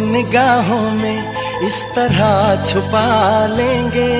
निगाहों में इस तरह छुपा लेंगे।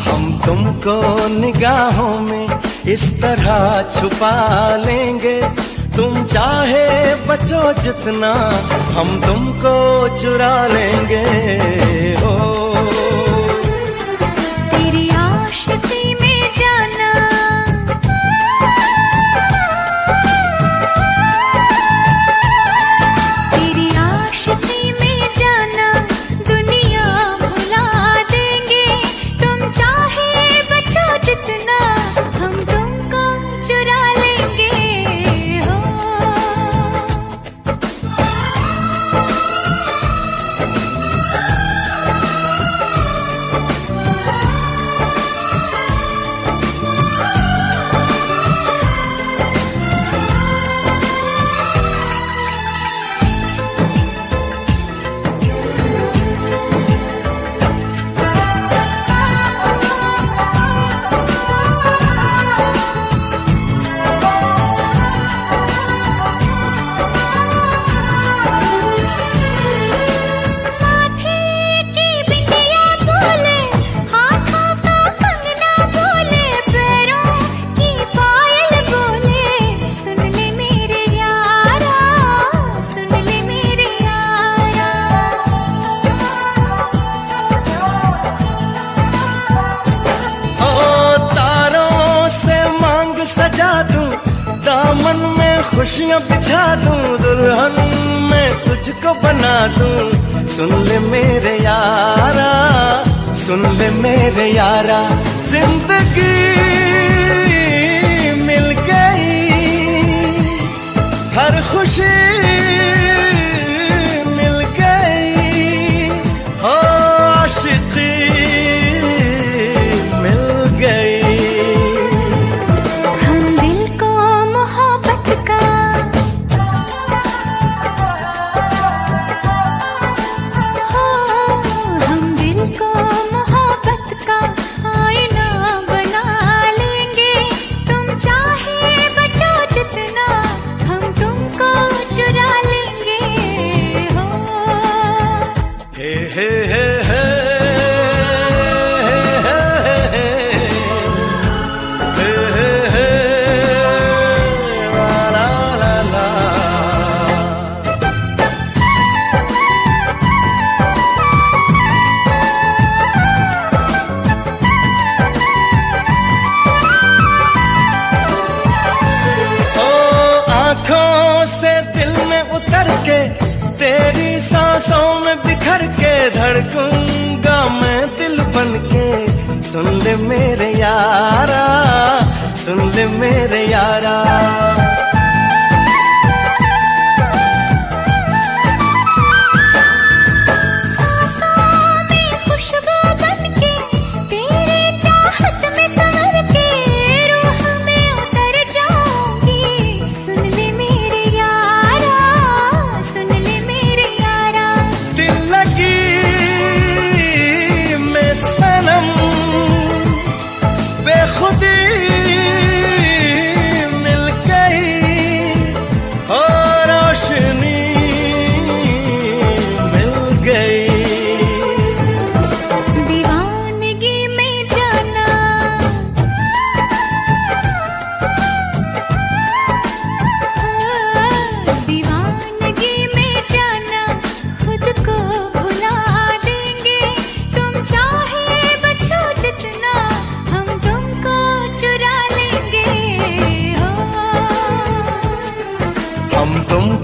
हम तुमको निगाहों में इस तरह छुपा लेंगे। तुम चाहे बचो जितना, हम तुमको चुरा लेंगे। ओ खुशियाँ बिछा दूँ दुल्हन, मैं तुझको बना दूँ। सुन ले मेरे यारा, सुन ले मेरे यारा। ज़िंदगी मिल गई, हर खुशी धड़कूँगा मैं दिल बन के सुन ले मेरे यारा सुन ले मेरे यारा।